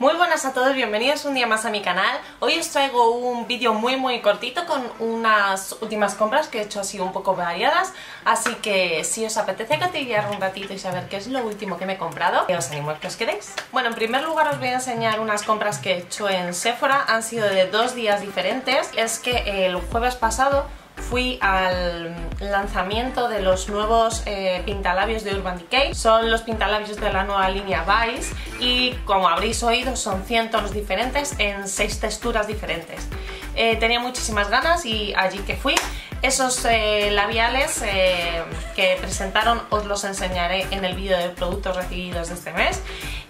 Muy buenas a todos, bienvenidos un día más a mi canal. Hoy os traigo un vídeo muy muy cortito con unas últimas compras que he hecho así un poco variadas, así que si os apetece cotillear un ratito y saber qué es lo último que me he comprado, os animo a que os quedéis. Bueno, en primer lugar os voy a enseñar unas compras que he hecho en Sephora, han sido de dos días diferentes. Es que el jueves pasado fui al lanzamiento de los nuevos eh, pintalabios de Urban Decay. Son los pintalabios de la nueva línea Vice y como habréis oído son 100 tonos diferentes en 6 texturas diferentes. Eh, tenía muchísimas ganas y allí que fui esos eh, labiales que presentaron os los enseñaré en el vídeo de productos recibidos de este mes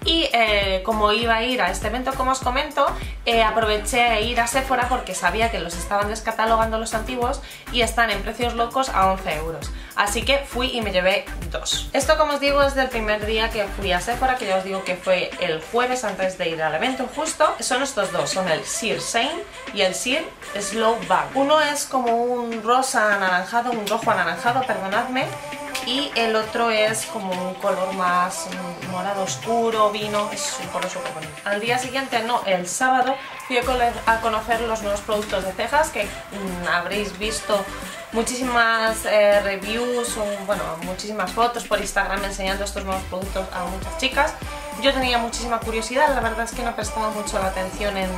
y eh, como iba a ir a este evento como os comento, eh, aproveché a ir a Sephora porque sabía que los estaban descatalogando los antiguos y están en precios locos a 11 euros. Así que fui y me llevé dos. Esto como os digo es del primer día que fui a Sephora, que ya os digo que fue el jueves antes de ir al evento justo. Son estos dos, son el Sear Sane y el Sear Slow Bag. Uno es como un rosa anaranjado, un rojo anaranjado, perdonadme, y el otro es como un color más morado oscuro, vino, es un color súper bonito. Al día siguiente, no, el sábado, fui a conocer los nuevos productos de cejas que mm, habréis visto muchísimas eh, reviews, bueno, muchísimas fotos por Instagram enseñando estos nuevos productos a muchas chicas. Yo tenía muchísima curiosidad, la verdad es que no prestaba mucho la atención en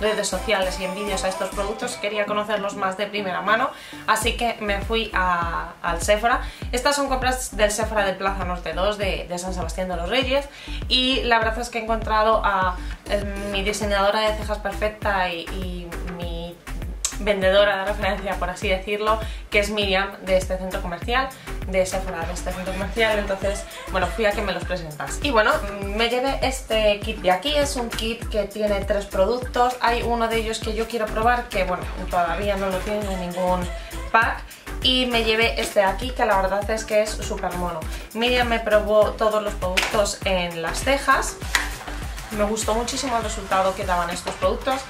redes sociales y en vídeos a estos productos, quería conocerlos más de primera mano, así que me fui al Sephora. Estas son compras del Sephora del Plaza Norte 2 de, San Sebastián de los Reyes y la verdad es que he encontrado a eh, mi diseñadora de cejas perfecta y vendedora de referencia, por así decirlo, que es Miriam de este centro comercial, de Sephora de este centro comercial, entonces, bueno, fui a que me los presentas. Y bueno, me llevé este kit de aquí, es un kit que tiene tres productos, hay uno de ellos que yo quiero probar, que bueno, todavía no lo tiene en ningún pack, y me llevé este de aquí que la verdad es que es súper mono. Miriam me probó todos los productos en las cejas, me gustó muchísimo el resultado que daban estos productos,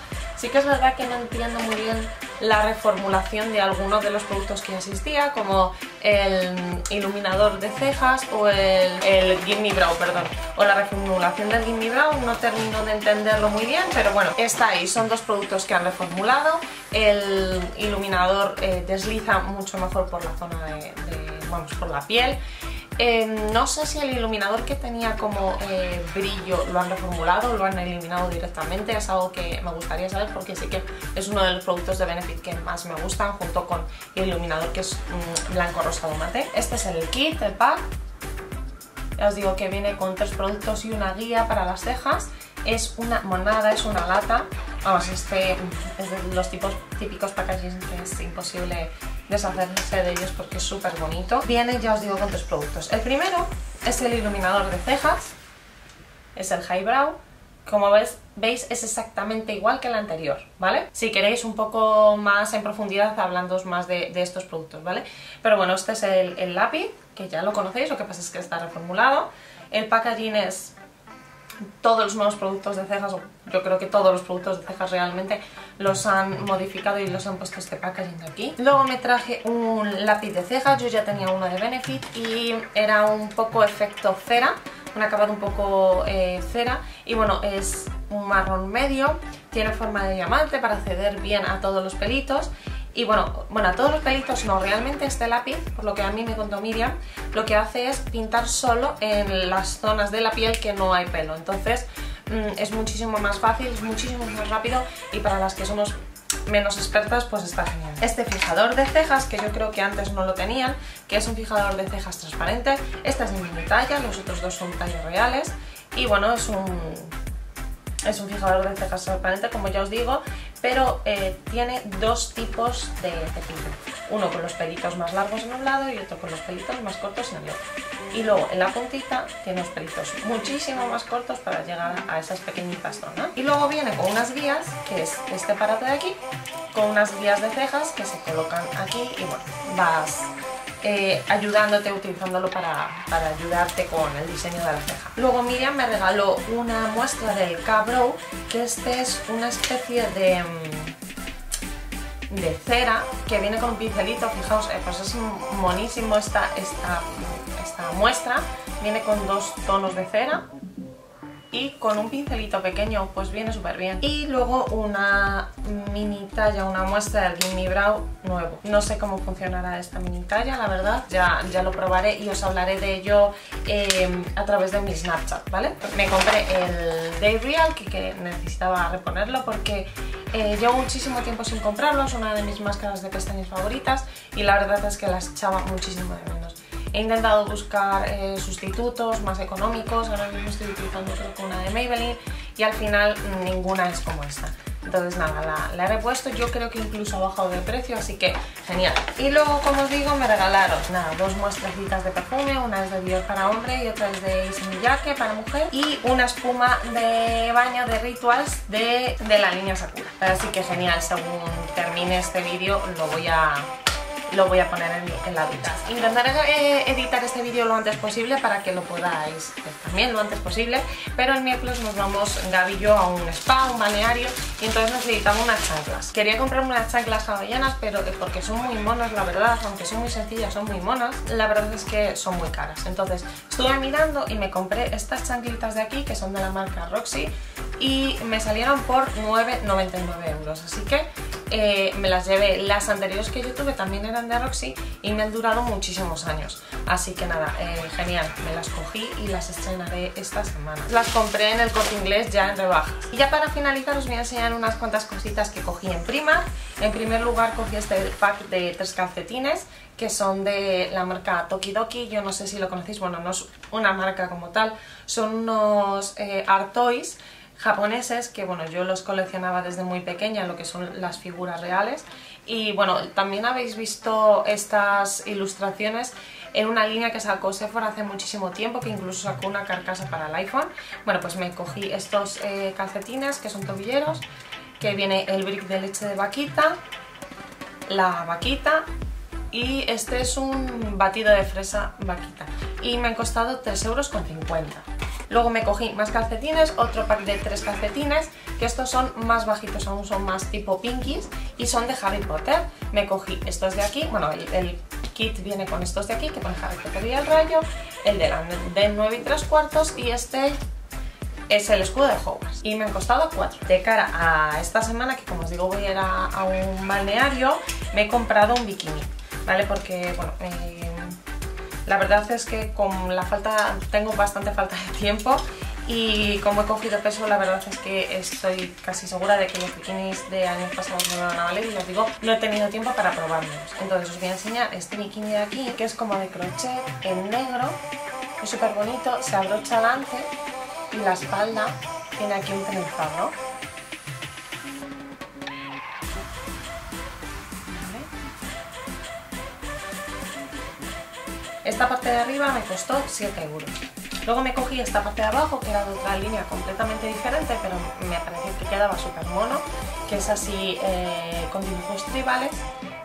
Sí que es verdad que no entiendo muy bien la reformulación de algunos de los productos que existía, como el iluminador de cejas o el, el Brow, perdón, o la reformulación del Gimme Brow, no termino de entenderlo muy bien, pero bueno, está ahí, son dos productos que han reformulado, el iluminador eh, desliza mucho mejor por la zona de, vamos, por la piel, eh, no sé si el iluminador que tenía como eh, brillo lo han reformulado o lo han eliminado directamente, es algo que me gustaría saber porque sí que es uno de los productos de Benefit que más me gustan junto con el iluminador que es mm, blanco rosado mate. Este es el kit, el pack, ya os digo que viene con tres productos y una guía para las cejas, es una monada, es una lata, vamos, este es de los tipos típicos packaging que es imposible deshacerse de ellos porque es súper bonito. Viene, ya os digo, con tres productos. El primero es el iluminador de cejas, es el Highbrow. Como veis, veis, es exactamente igual que el anterior, ¿vale? Si queréis un poco más en profundidad, hablando más de, estos productos, ¿vale? Pero bueno, este es el, el lápiz, que ya lo conocéis, lo que pasa es que está reformulado. El packaging es todos los nuevos productos de cejas, yo creo que todos los productos de cejas realmente los han modificado y los han puesto este packaging aquí. Luego me traje un lápiz de cejas, yo ya tenía uno de Benefit y era un poco efecto cera, un acabado un poco eh, cera y bueno, es un marrón medio, tiene forma de diamante para acceder bien a todos los pelitos y bueno, bueno, a todos los pelitos no, realmente este lápiz, por lo que a mí me contó Miriam, lo que hace es pintar solo en las zonas de la piel que no hay pelo. Entonces mm, es muchísimo más fácil, es muchísimo más rápido y para las que somos menos expertas pues está genial. Este fijador de cejas, que yo creo que antes no lo tenían, que es un fijador de cejas transparente, esta es mi talla, los otros dos son tallas reales y bueno, es un es un fijador de cejas transparente, como ya os digo, pero eh, tiene dos tipos de cepillo. Uno con los pelitos más largos en un lado y otro con los pelitos más cortos en el otro. Y luego en la puntita tiene los pelitos muchísimo más cortos para llegar a esas pequeñitas zonas. Y luego viene con unas guías, que es este aparato de aquí, con unas guías de cejas que se colocan aquí y bueno, vas eh, ayudándote, utilizándolo para, ayudarte con el diseño de la ceja. Luego Miriam me regaló una muestra del Cabro, que este es una especie de, mm, de cera que viene con un pincelito, fijaos, eh, pues es monísimo esta, esta, esta muestra, viene con dos tonos de cera y con un pincelito pequeño pues viene súper bien. Y luego una mini talla, una muestra del Gimme Brow nuevo. No sé cómo funcionará esta mini talla, la verdad, ya, ya lo probaré y os hablaré de ello em, a través de mi Snapchat, ¿vale? Me compré el Day Real que, necesitaba reponerlo porque eh, llevo muchísimo tiempo sin comprarlo, es una de mis máscaras de pestañas favoritas y la verdad es que las echaba muchísimo de menos. He intentado buscar eh, sustitutos más económicos, ahora mismo estoy utilizando que una de Maybelline y al final ninguna es como esta. Entonces nada, la, la, he repuesto, yo creo que incluso ha bajado de precio, así que genial. Y luego, como os digo, me regalaron nada, dos muestracitas de perfume, una es de Dior para hombre y otra es de Ismiyake para mujer y una espuma de baño de Rituals de, de la línea Sakura. Así que genial, según termine este vídeo lo voy a lo voy a poner en, la ducha. Intentaré eh, editar este vídeo lo antes posible para que lo podáis ver también lo antes posible, pero el miércoles nos vamos Gaby yo a un spa, un balneario, y entonces necesitamos unas chanclas. Quería comprarme unas chanclas hawaianas, pero porque son muy monas, la verdad, aunque son muy sencillas, son muy monas, la verdad es que son muy caras. Entonces estuve mirando y me compré estas chanclitas de aquí, que son de la marca Roxy, y me salieron por 9,99 euros, así que eh, me las llevé. Las anteriores que yo tuve también eran de Roxy y me han durado muchísimos años. Así que nada, eh, genial, me las cogí y las estrenaré esta semana. Las compré en el corte inglés ya en rebajas. Y ya para finalizar os voy a enseñar unas cuantas cositas que cogí en prima. En primer lugar cogí este pack de tres calcetines que son de la marca Tokidoki, yo no sé si lo conocéis, bueno, no es una marca como tal, son unos eh, Art Toys japoneses que bueno yo los coleccionaba desde muy pequeña lo que son las figuras reales. Y bueno también habéis visto estas ilustraciones en una línea que sacó Sephora hace muchísimo tiempo que incluso sacó una carcasa para el iPhone. Bueno pues me cogí estos eh, calcetines que son tobilleros que viene el brick de leche de vaquita la vaquita y este es un batido de fresa vaquita. Y me han costado 3,50 euros Luego me cogí más calcetines, otro pack de tres calcetines, que estos son más bajitos, aún son más tipo pinkies y son de Harry Potter. Me cogí estos de aquí, bueno, el, kit viene con estos de aquí, que pone Harry Potter y el rayo, el de, la, de 9 y 3 cuartos y este es el escudo de Hogwarts y me han costado 4. De cara a esta semana, que como os digo voy a ir a, un balneario, me he comprado un bikini, ¿vale? Porque, bueno, eh, la verdad es que con la falta, tengo bastante falta de tiempo y como he cogido peso la verdad es que estoy casi segura de que los bikinis de años pasados me van a valer y os digo, no he tenido tiempo para probarlos. Entonces os voy a enseñar este bikini de aquí que es como de crochet en negro, es súper bonito, se abrocha delante y la espalda tiene aquí un trenzado. Esta parte de arriba me costó 7 euros. Luego me cogí esta parte de abajo, que era de otra línea completamente diferente, pero me pareció que quedaba súper mono, que es así eh, con dibujos tribales.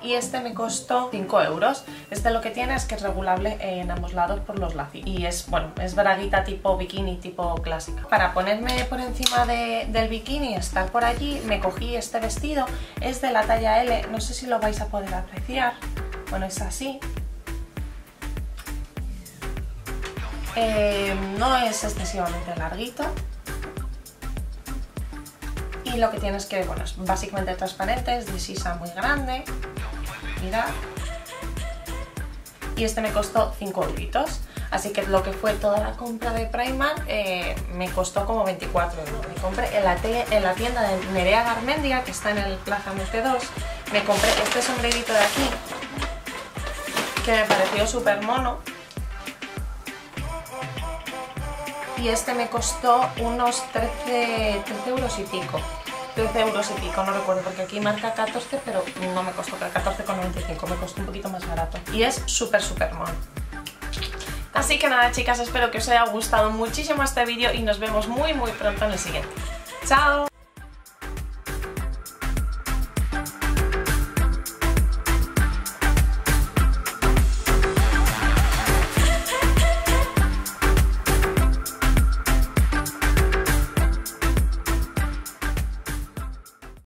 Y este me costó 5 euros. Este lo que tiene es que es regulable en ambos lados por los lacitos. Y es, bueno, es braguita tipo bikini, tipo clásica. Para ponerme por encima del bikini estar por allí, me cogí este vestido. Es de la talla L, no sé si lo vais a poder apreciar. Bueno, es así, Eh, no es excesivamente larguito. Y lo que tienes que, bueno, es básicamente transparente, es de sisa muy grande. Mirad. Y este me costó 5 euritos. Así que lo que fue toda la compra de Primark eh, me costó como 24 euros. Me compré en la, en la tienda de Nerea Garmendia, que está en el Plaza MT2, me compré este sombrerito de aquí, que me pareció súper mono y este me costó unos 13, euros y pico. 13 euros y pico, no recuerdo, porque aquí marca 14, pero no me costó 14,95, me costó un poquito más barato. Y es súper, súper mono. Así que nada, chicas, espero que os haya gustado muchísimo este vídeo y nos vemos muy, muy pronto en el siguiente. ¡Chao!